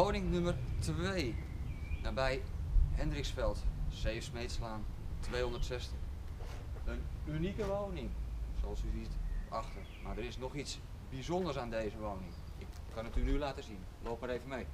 Woning nummer 2. Nabij Hendriksveld, Zeefsmeetslaan 260. Een unieke woning, zoals u ziet achter. Maar er is nog iets bijzonders aan deze woning. Ik kan het u nu laten zien. Loop maar even mee.